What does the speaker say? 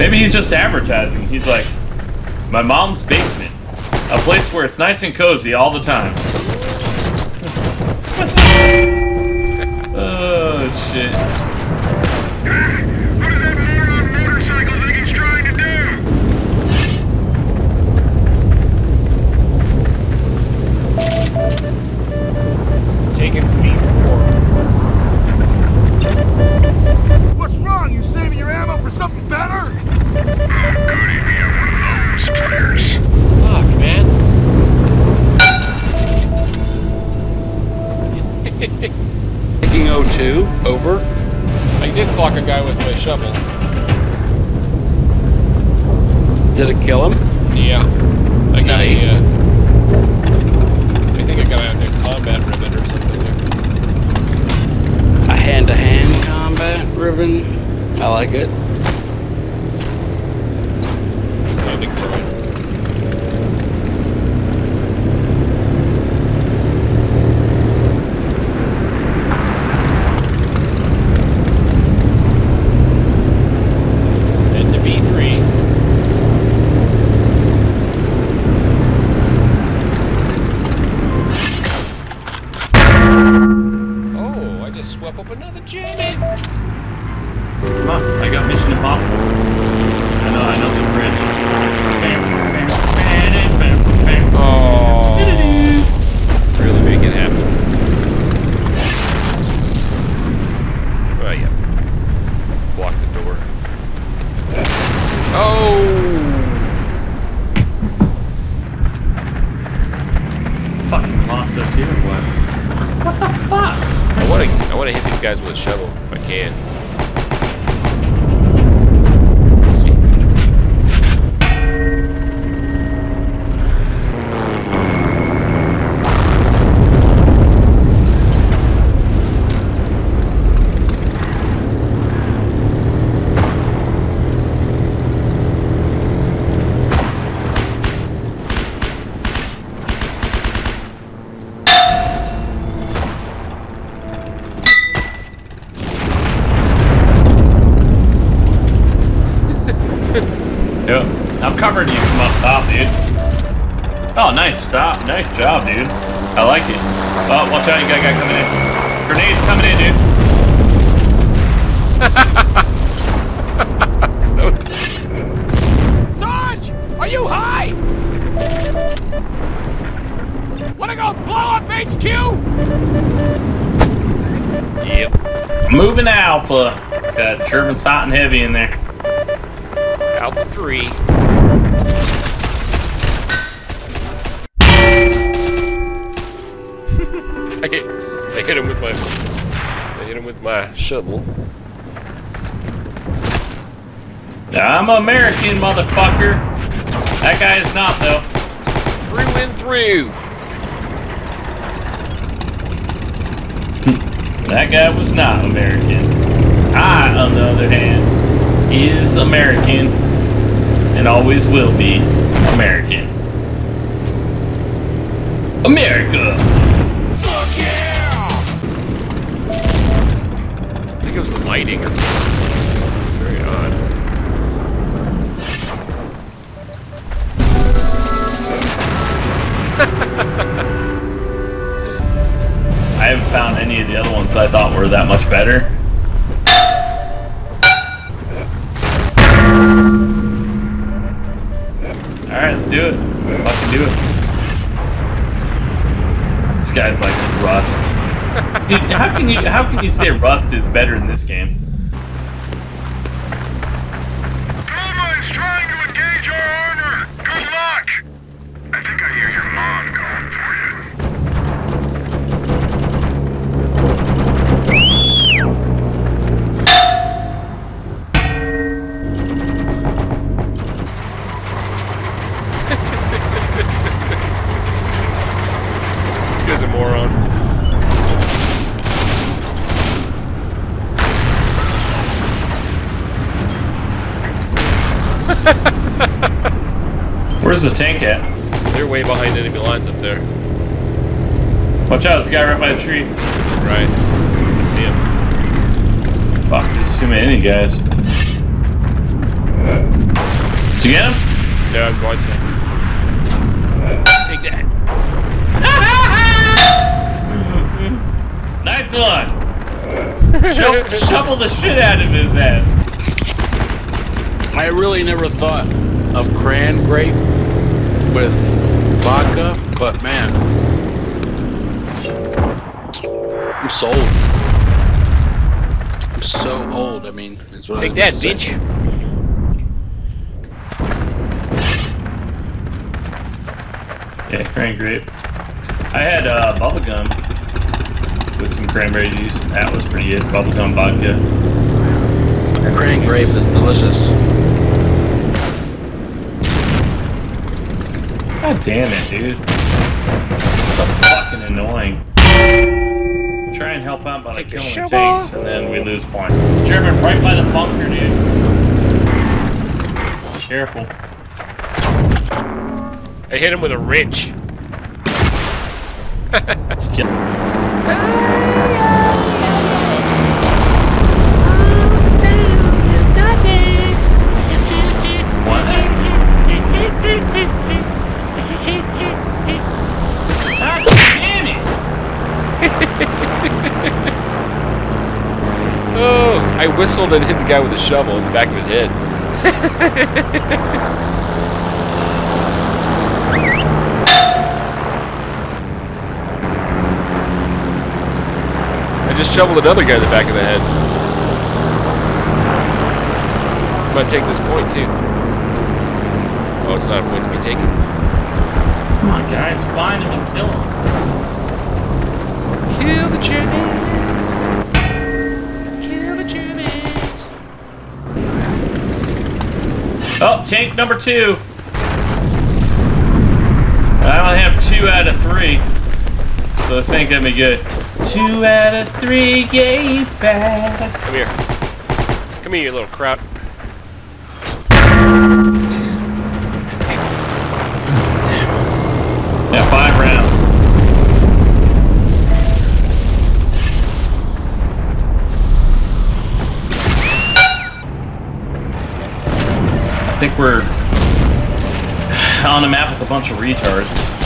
Maybe he's just advertising. He's like, my mom's basement. A place where it's nice and cozy all the time. What's wrong? You saving your ammo for something better? Goody, we have one of those players. Fuck, man. Taking O2, over. I did clock a guy with my shovel. Did it kill him? Yeah. I got Nice. a, uh, I think I got a, a combat ribbon I like it. Landing point. And to B3. Oh, I just swept up another Jimmy. Come on, I got Mission Impossible. I know, I know the bridge. Oh. Really make it happen. Oh, yeah. Block the door. Oh! Fucking lost up here, what? What the fuck? I want to I want to hit these guys with a shovel if I can. Yep. I'm covering you from up top, dude. Oh, nice stop. Nice job, dude. I like it. Oh, watch out, you got a guy coming in. Grenades coming in, dude. Was Sarge! Are you high? Wanna go blow up HQ? yep. Moving Alpha. Got Germans hot and heavy in there. Alpha three. I hit, I hit him with my I hit him with my shovel. I'm American, motherfucker. That guy is not, though. Through and through. That guy was not American. I, on the other hand, is American and always will be American. America! Fuck yeah! I think it was the lighting or something. Very odd. I haven't found any of the other ones I thought were that much better. Alright, let's do it. Fucking do it. This guy's like Rust. Dude, how can you how can you say Rust is better in this game? Where's the tank at? They're way behind enemy lines up there. Watch out, there's a guy right by the tree. Right. I see him. Fuck, there's too many guys. Did you get him? Yeah, I'm going to. Take that. Nice one! Sho- shovel the shit out of his ass. I really never thought of cran grape with vodka, but man, I'm sold. I'm so old. I mean, it's what Take I that, just said. bitch. Yeah, cran grape. I had uh, bubblegum with some cranberry juice. That was pretty good. Bubblegum vodka. Cran grape is delicious. God damn it, dude. So fucking annoying. Try and help out by like Take your killing the tanks, and then we lose points. It's German right by the bunker, dude. Careful. I hit him with a wrench. whistled and hit the guy with a shovel in the back of his head. I just shoveled another guy in the back of the head. I'm gonna take this point too. Oh, it's not a point to be taken. Come on, guys, find him and kill him. Kill the Germans! Oh, tank number two. I only have two out of three. So this ain't gonna be good. Two out of three gave back. Come here. Come here, you little kraut. Think we're on a map with a bunch of retards.